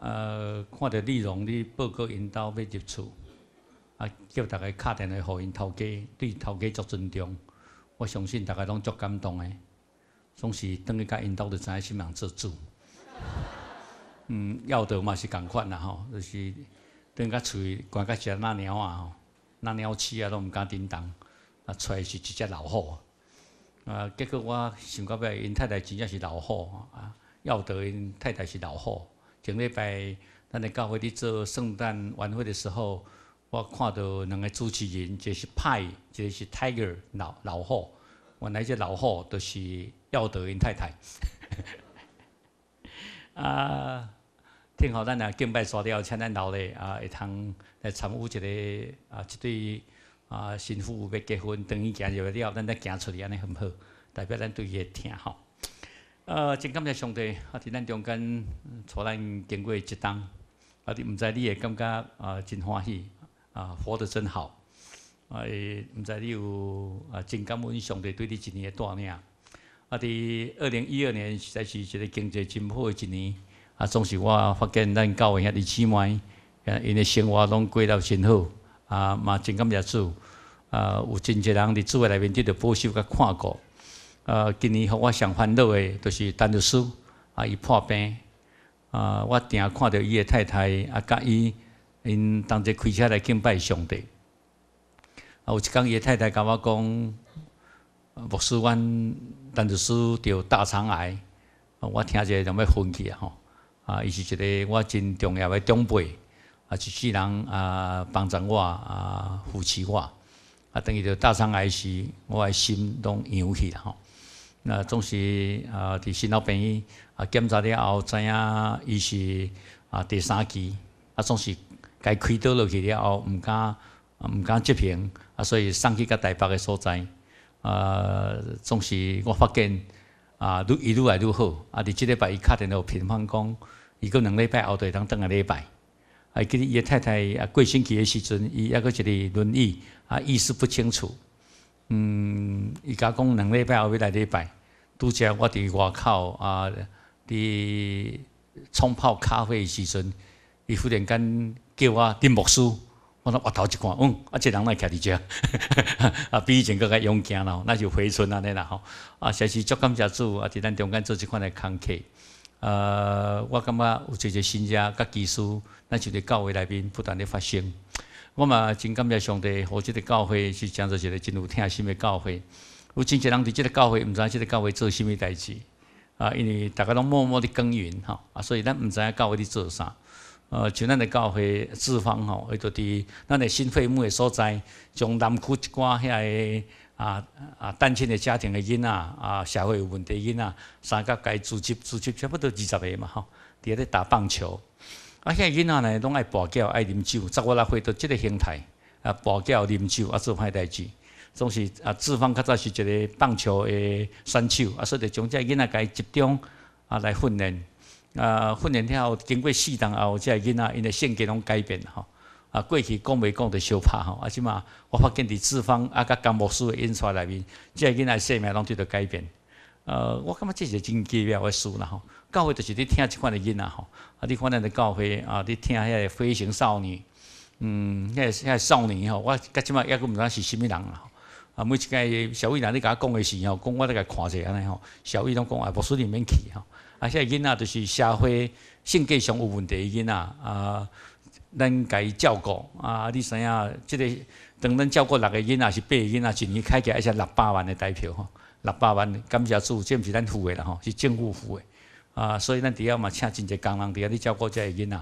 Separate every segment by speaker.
Speaker 1: 呃，看到内容，你报告引导要入厝，啊，叫大家敲电话互因头家，对头家足尊重。我相信大家拢足感动的，总是等于甲引导就知影什么人做主。嗯，要得嘛是共款啦吼，就是等甲厝关甲只那猫啊吼，那猫鼠啊拢毋敢叮当，啊，出来是一只老虎。啊，结果我想到尾，因太太真正是老虎啊，要得因太太是老虎。前礼拜咱咧教会伫做圣诞晚会的时候，我看到两个主持人，一个是派，一个是 Tiger 老老虎。原来这老虎都是要得因太太。啊，听好咱俩敬拜刷掉，请咱老咧啊，会通来参与一个啊，一对。啊，新妇要结婚，等伊行入了，咱再行出去安尼很好，代表咱对伊会听吼。呃，真感谢上帝，啊，伫咱中间带咱经过一冬，啊，你毋知你会感觉啊，真欢喜，啊，活得真好，啊，毋知你有啊，真感恩上帝对你一年的带领。啊，伫二零一二年实在是一个经济真好的一年，啊，总是我发现咱教会遐弟姊妹，因为生活拢过得真好。啊，嘛真感谢主，啊，有真侪人伫厝诶内面得到保守甲看顾。啊，今年互我上烦恼诶，就是陈律师，啊，伊破病，啊，我定看到伊诶太太，啊，甲伊因同齐开车来敬拜上帝。啊，有一工伊诶太太甲我讲，牧师，阮陈律师得大肠癌，我听者就要昏去啊吼，啊，伊是一个我真重要诶长辈。啊，一世人啊，帮助我啊，扶持我啊，等于着大肠癌时，我诶心拢扬起啦吼。那总是啊，伫心脑病院啊检查了后，知影伊是啊第三期啊，总是该开刀落去了后，毋敢毋敢接平啊，所以送去甲台北诶所在啊，总是我发现啊，愈愈来愈好啊。伫即礼拜伊敲电话平方讲，伊过两礼拜后会当等个礼拜。啊，记得伊太太啊过星期诶时阵，伊抑搁一个轮椅啊，意识不清楚。嗯，伊甲讲两礼拜后要来礼拜，拄则我伫外口啊，伫冲泡咖啡诶时阵，伊忽然间叫我丁牧师，我那额头一看，嗯，啊，这人来徛伫遮，啊，比以前更加勇敢咯，那就回春安尼啦吼。啊，实是足感谢主啊，伫咱中间做即款诶工课。呃，我感觉有这些新家甲技术，咱就伫教会内面不断的发生。我嘛真感谢上帝，和这个教会是讲做一个真有听心的教会。有真侪人伫这个教会，毋知这个教会做甚物代志啊？因为大家拢默默的耕耘吼，啊，所以咱毋知影教会伫做啥。呃，像咱的教会志方吼，伊就伫咱的新会幕的所在，从南区一寡遐个。啊啊！单亲的家庭的囡仔，啊，社会有问题囡仔，三甲该组织组织差不多二十个嘛吼，伫咧打棒球。啊，遐囡仔呢，拢爱跋筊，爱啉酒，十五六岁到即个形态，啊，跋筊啉酒啊，做歹代志，总是啊，志方较早是一个棒球的选手，啊，所以从这囡仔该集中啊来训练，啊，训练了后，经过适当后，这囡仔因的性格拢改变吼。啊，过去讲袂讲着相拍吼，啊，即嘛我发现伫志方啊，甲甘牧师的印刷内面，即个囡仔生命拢得到改变。呃，我感觉这是真奇妙的事啦吼。教会就是你听即款的囡仔吼，啊，你看咱的教会啊，你听遐个飞行少女，嗯，遐遐少年吼，我甲即嘛抑阁毋知是甚物人啦。啊，每一个小伟人你甲我讲的时候，讲我咧甲看者安尼吼，小伟拢讲啊，牧师你免去吼。啊，遐囡仔就是社会性格上有问题的囡仔啊。咱家伊照顾啊！你知影，即个当咱照顾六个囡仔是八个囡仔，一年开起来是六百万的代票吼，六百万感谢主，这毋是咱付的啦吼，是政府付的啊！所以咱伫遐嘛请真侪工人伫遐咧照顾这个囡仔。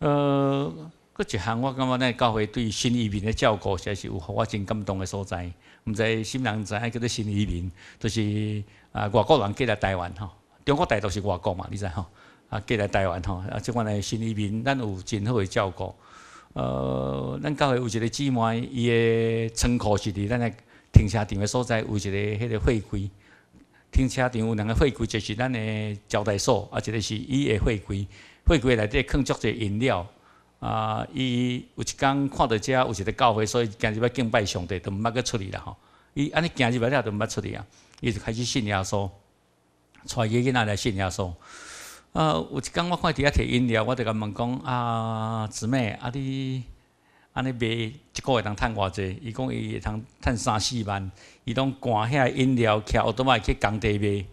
Speaker 1: 呃，搁一项我感觉咱教会对新移民的照顾，实在是有互我真感动的所在。毋知新人知影叫做新移民，就是啊外国人过来台湾吼，中国大陆是外国嘛，你知吼？啊，过来台湾吼，啊，即款的新移民，咱有真好的照顾。呃，咱教会有一个姊妹，伊的仓库是伫咱的停车场的所在，有一个迄个会柜。停车场有两个会柜，就是咱的招待所，啊，一个是伊的会柜。会柜内底放足侪饮料。啊，伊有一工看到遮有一个教会，所以今日要敬拜上帝，都毋捌去出去啦吼。伊安尼今日了都毋捌出去啊，伊就开始信耶稣，带伊囡仔来信耶稣。啊，有一天我看伫遐摕饮料，我就甲问讲啊，姊妹，啊你安尼卖一个月通趁偌济？伊讲伊会通趁三四万，伊拢赶遐饮料，徛奥多麦去工地卖，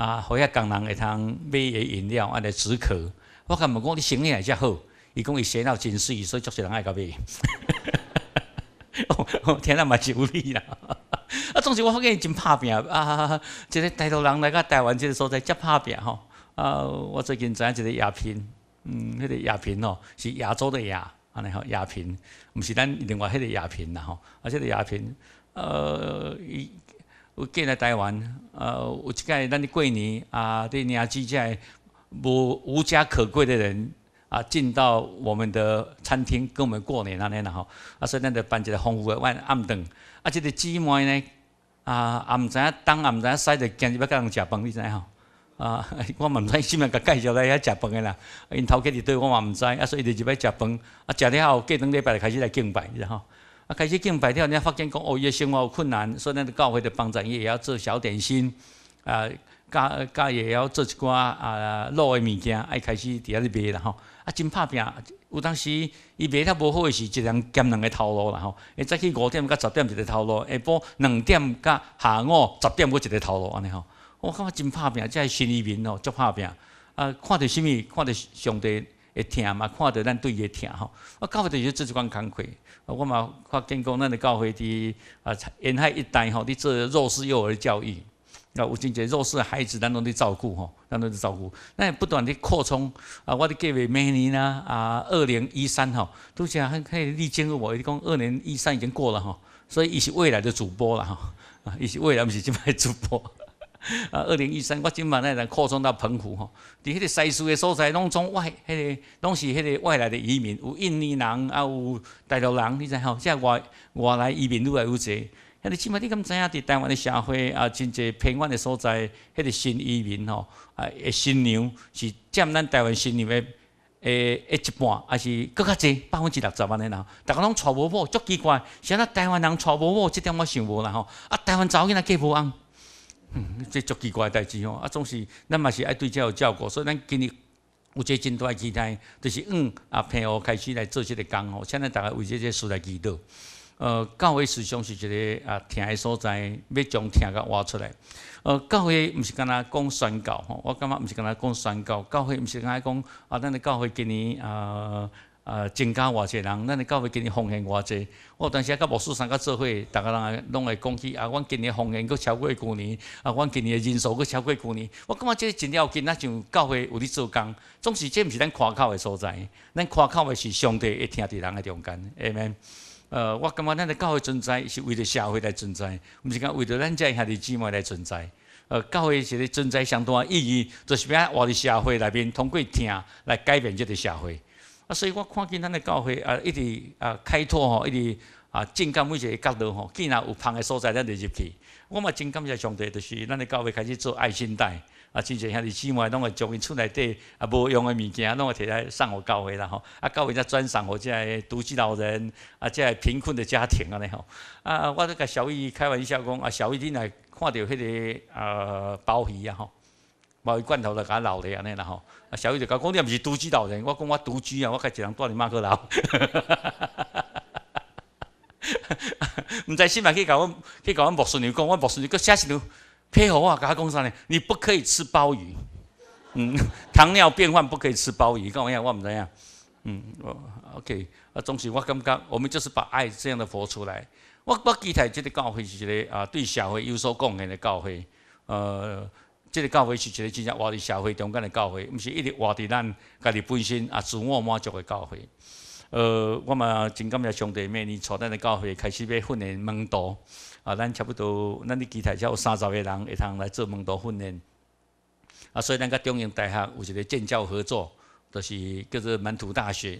Speaker 1: 啊，互遐工人会通买个饮料，安尼止渴。我甲问讲你生意也遮好，伊讲伊生了真水，所以足侪人爱甲买。天 啊，嘛是有理啦！啊，总是我发现真拍拼啊！一个大陆人来到台湾即个所在，遮拍拼吼。啊，我最近知影一个亚平，嗯，迄个亚平吼是亚洲的亚，安尼吼亚平，毋是咱另外迄个亚平啦吼。啊，即个亚平，呃，伊有过来台湾，呃，有一届咱的过年啊，对年纪在无无家可归的人。啊，进到我们的餐厅跟我们过年安尼啦吼，啊，所以咱就办一个丰富的晚暗顿。啊，即个姊妹呢，啊，也毋知影东也毋知影西，就今日要甲人食饭，你知影吼？啊，我嘛毋知啥物甲介绍来遐食饭的啦。因头家伫对我嘛毋知，啊，所以就入来食饭。啊，食了后，过两礼拜就开始来敬拜，然后啊，开始敬拜了，人家发现讲，哦，伊的生活有困难，所以咱的教会的帮助伊也要做小点心，啊，加加也要做一寡啊卤的物件，爱开始伫遐咧卖啦吼。啊，真拍拼！有当时伊卖得无好诶时，一人减两个头路啦吼。会早起五点到十点一个头路，下晡两点到下午十点搁一个头路安尼吼。我感觉真拍拼，即系新移民哦，足拍拼。啊，看到啥物？看到上帝会疼嘛？看到咱对伊会疼吼。我教会就是做一款工课。我嘛发见讲，咱的教会伫啊沿海一带吼，伫做弱势幼儿教育。啊，有真侪弱势孩子，咱拢伫照顾吼，咱拢伫照顾。咱也不断地扩充啊，我的计划明年呢啊，二零一三吼，都讲很可以历经我，伊讲二零一三已经过了吼，所以伊是未来的主播了吼，啊，伊是未来毋是即摆主播。啊，二零一三我今晚来来扩充到澎湖吼，伫迄个西苏的所在，拢从外，迄个拢是迄个外来的移民，有印尼人啊，有大陆人，你知吼，即外外来移民愈来愈济。迄个起码你敢知影？伫台湾的社会啊，真侪偏远的所在，迄个新移民吼，啊，新娘是占咱台湾新娘的诶诶一半，还是更较济，百分之六十安尼人。逐个拢娶无某，足奇怪。是安那台湾人娶无某，即点我想无啦吼。啊，台湾查某囡仔嫁无翁，嗯，这足奇怪代志吼。啊，总是咱嘛是爱对这有照顾，所以咱今日有这真大期待，就是嗯啊，配偶开始来做这个工吼。现在大家为这些事来祈祷。呃，教会实上是一个啊，听的所在，要将听甲挖出来。呃，教会毋是干那讲宣告吼，我感觉毋是干那讲宣告。教会毋是干那讲啊，咱的教会今年啊啊增加偌济人，咱的教会今年奉献偌济。我当时啊，甲牧师三个做伙，逐个人拢会讲起啊，阮今年奉献佫超过旧年，啊，阮今年的人数佫超过旧年。我感觉这真要紧，那像教会有咧做工，总是这毋是咱夸口的所在，咱夸口的是上帝会听伫人的中间，下面。呃，我感觉咱的教会存在是为了社会来存在，毋是讲为了咱遮兄弟姊妹来存在。呃，教会是咧存在相当意义，就是要活伫社会内面，通过听来改变这个社会。啊，所以我看见咱的教会啊，一直啊开拓吼，一直啊进到每一个角落吼，既然有芳的所在，咱就入去。我嘛真感谢上帝，就是咱的教会开始做爱心袋。啊，真侪兄弟姊妹拢会将伊厝内底啊无用的物件，拢会摕来送互教会啦吼。啊，教会则专送互即个独居老人，啊，即个贫困的家庭安尼吼。啊，我咧甲小玉开玩笑讲，啊，小玉你若看到迄个呃鲍鱼啊吼，鲍鱼罐头就甲留咧安尼啦吼。啊，小玉就讲，讲你毋是独居老人，我讲我独居啊，我甲一人住伫马克楼。毋知是嘛去甲阮去甲阮牧师娘讲，阮牧师娘佫写信了。配合我甲他讲啥呢？你不可以吃鲍鱼，嗯，糖尿变换不可以吃鲍鱼。跟我讲，我唔知样，嗯，OK，啊，总是我感觉，我们就是把爱这样的活出来。我我期待这个教会是一个啊，对社会有所贡献的教会。呃，这个教会是一个真正活伫社会中间的教会，毋是一直活伫咱家己本身啊自我满足的教会。呃，我嘛真感谢上帝，明年初咱的教会开始要训练门徒。啊，咱差不多，咱的机台才有三十个人会通来做门徒训练。啊，所以咱甲中央大学有一个建教合作，就是叫做门徒大学。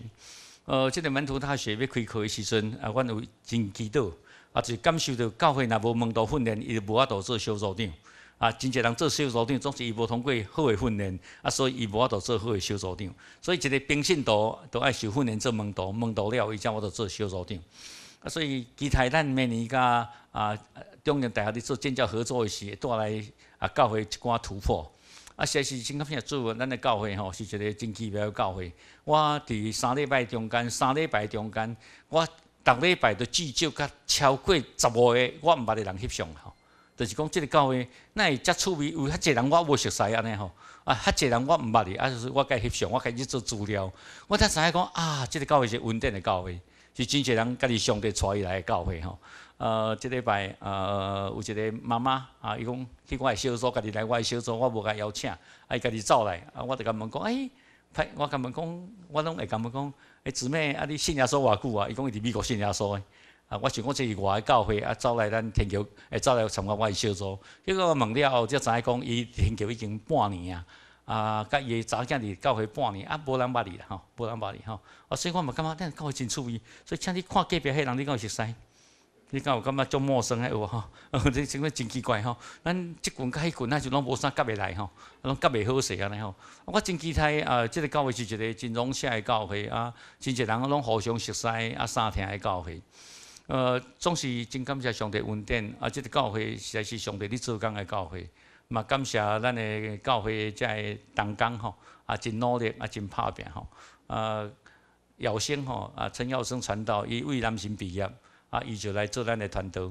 Speaker 1: 呃，这个门徒大学要开课的时阵，啊，阮有真祈祷，啊，就感受到教会若无门徒训练，伊就无法度做小组长。啊，真侪人做小组长，总是伊无通过好的训练，啊，所以伊无法度做好的小组长。所以一个兵信徒都爱受训练做门徒，门徒了伊才法做小组长。啊，所以期待咱明年甲啊中央大学伫做建教合作诶时，带来啊教会一寡突破。啊，实是真感谢主，咱诶教会吼是一个真奇妙诶教会。我伫三礼拜中间，三礼拜中间，我逐礼拜都至少甲超过十五个我毋捌诶人翕相吼。就是讲，即个教会，那会遮趣味，有遐济人我无熟悉安尼吼，啊，遐济人我毋捌哩，啊，就是我甲翕相，我开始做资料，我才知影讲啊，即个教会是稳定的教会，是真济人家己上帝带伊来的教会吼。呃，即礼拜呃有一个妈妈啊，伊讲去我的小组，家己来我的小组，我无甲邀请，啊，伊家己走来，啊，我就甲问讲，哎，我甲问讲，我拢会甲问讲，哎，姊妹，啊，你信耶稣偌久啊？伊讲伊伫美国信耶稣的。啊，我想讲这是外的教会，啊，走来咱天桥，会走来参加我的小组。结果问了后，才知影讲伊天桥已经半年啊，啊，甲伊查囝伫教会半年，啊，无人捌你啦吼，无人捌你吼。啊，所以我嘛感觉咱教会真趣味，所以请你看隔壁迄人，你敢有熟悉？你敢有感觉足陌生诶有无吼？这真个真奇怪吼。咱即群甲迄群，咱就拢无啥夹袂来吼，拢夹袂好势安尼吼。我真期待啊，即个教会是一个真融洽诶教会啊，真侪人拢互相熟悉啊，三听诶教会。呃，总是真感谢上帝恩典，啊，即个教会实在是上帝伫做工的教会，嘛感谢咱的教会遮个同工吼，啊，真努力，啊，真拍拼吼，啊，耀生吼，啊，陈耀生传道，伊为南神毕业，啊，伊就来做咱的传道，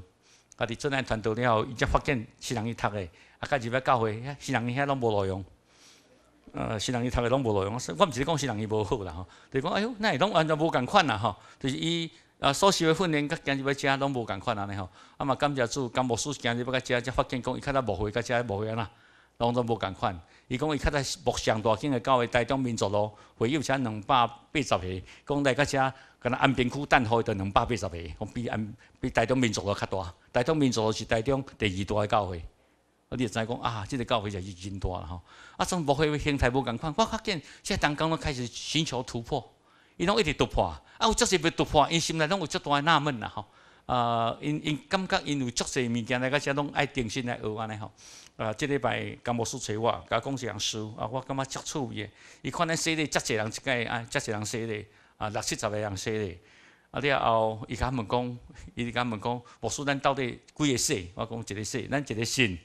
Speaker 1: 啊，伫做咱传道了后，伊才发现新人去读的，啊，家己要教会，新人伊遐拢无内容，呃，新人伊读的拢无内容，我毋是咧讲新人伊无好啦吼，就是讲，哎哟，那会拢完全无共款啦吼，就是伊。啊，所受的训练甲今日要食拢无共款安尼吼，啊嘛感谢主，甘牧师今日要甲食，才发现讲伊较早无会甲食无会安那，拢都无共款。伊讲伊较早牧上大间的教会台中民族路，会有才两百八十个，讲来甲遮，敢若安平区等候的两百八十个，讲比安比台中民族路较大。台中民族路是台中第二大的教会，啊，你就知讲啊，即个教会就是真大啦吼。啊，从牧会形态无共款，我发现现在当工都开始寻求突破。伊拢一直突破，啊，有足侪要突破，因心内拢有足大诶纳闷啦吼。啊，因因感觉因有足侪物件来个遮拢爱定心来学安尼吼。啊，即礼拜甘牧师找我，甲讲一样事，啊，我感觉足趣味诶。伊看咱洗礼，遮侪人一届啊，遮侪人洗礼，啊，六七十个人洗礼。啊，了后伊甲问讲，伊甲问讲，牧师咱到底几个洗？我讲一个洗，咱一个信，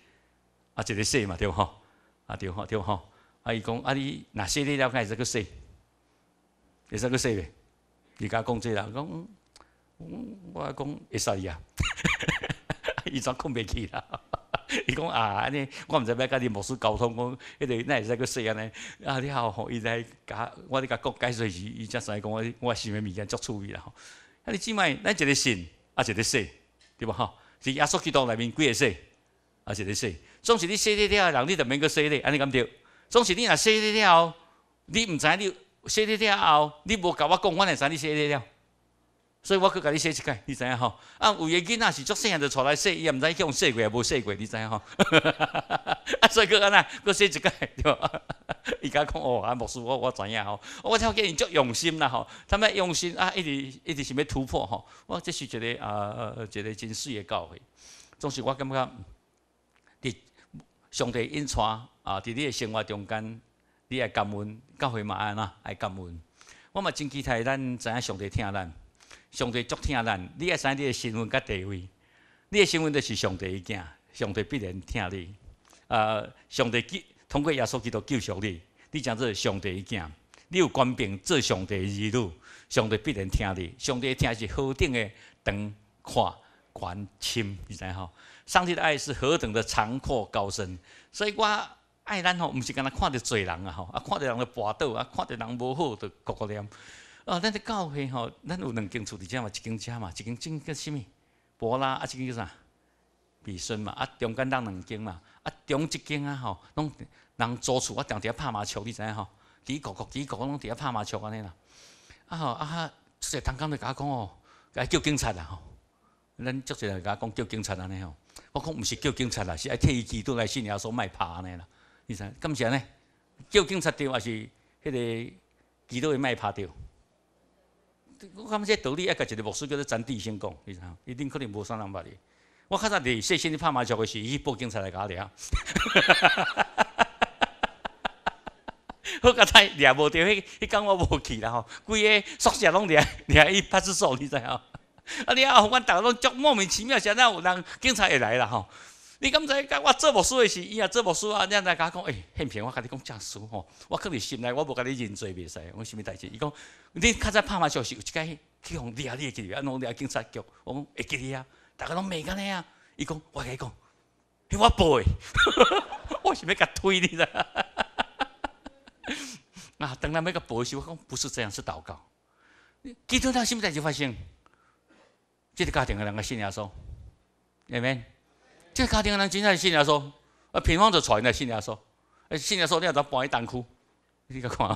Speaker 1: 啊，一个洗嘛对吼，啊对吼对吼。啊，伊讲啊，你若洗礼了，开始个洗。会使去说袂？伊甲讲这啦，讲，我讲会使啊，伊怎讲袂起啦？伊讲啊，安尼我毋知要甲你牧师沟通，讲迄个那会使去说安尼？啊，你好，吼，伊来甲我咧甲讲解说时，伊才使讲我我想诶物件足趣味啦吼。啊，你即摆咱一个信，啊一个说，对无吼？是耶稣基督内面几个说，啊一个说。总是你说了了，人你就免去说咧，安尼敢着？总是你若说了了，你毋知你。写了了后，你无甲我讲，我会知你写了了，所以我去甲你写一届，你知影吼？啊，有个囡仔是足细汉就出来写，伊也毋知去用写过也无写过，你知影吼？啊，所以去安那，去写一届，对吧？伊甲讲哦，啊，牧师，我我知影吼？我听见伊足用心啦吼，他们用心啊，一直一直想要突破吼。我这是一个啊，一个真事业教会，总是我感觉，伫上帝引带啊，伫你的生活中间。你爱感恩，教会嘛安那爱感恩。我嘛真期待咱知影上帝听咱，上帝足听咱。你爱知影你的身份甲地位，你的身份就是上帝的囝，上帝必然听你。呃，上帝通过耶稣基督救赎你，你将做上帝的囝，你有官兵做上帝的儿女，上帝必然听你。上帝听是何等的长宽宽深，你知影吼？上帝的爱是何等的长阔高深，所以我。爱咱吼，毋是干那看着侪人啊吼，啊看着人就跋倒，啊看着人无好就哭哭念。啊，咱的教会吼，咱有两间厝伫遮嘛，一间遮嘛，一间正叫啥物？博拉啊，一间叫啥？比孙嘛，啊中间当两间嘛，啊中一间啊吼，拢人租厝啊，定伫遐拍麻将，你知影吼？几个个几个拢伫遐拍麻将安尼啦。啊吼啊，即个同工就甲我讲哦，该叫警察啦吼。咱足侪人甲我讲叫警察安尼吼，我讲毋是叫警察啦，是爱替伊祈祷来信耶稣卖拍安尼啦。你知？感谢呢？叫警察着还是迄个基督会卖拍着？我感觉道理要甲一个牧师叫做詹地先讲，你知？一定可能无啥人捌你。我较早伫细心咧拍麻将的时，伊报警察来甲我掠。好甲彩掠无着，迄迄工我无去啦吼。规个宿舍拢掠掠伊派出所，你知吼？啊，你啊，阮逐个拢足莫名其妙，现在有人警察会来啦吼。你敢知？甲我做牧师的是伊也做牧师啊！你来甲我讲，诶，宪平，我甲你讲正事吼，我可能心内我无甲你认罪袂使。我啥物代志？伊讲，你较早拍马消息，有一间去互掠你会记哩，啊，拢掠警察局，我讲会记哩啊，大家拢骂干尼啊。伊讲，我甲伊讲，迄我报诶，我是要甲推你啦。啊，当然要甲报时，我讲不是这样，是祷告。基督徒啥物代志发生？即个家庭个人个信耶稣，明白？这家庭人真正信耶稣，啊，平方就传来信耶稣，信耶稣你也得搬去当哭，你去看。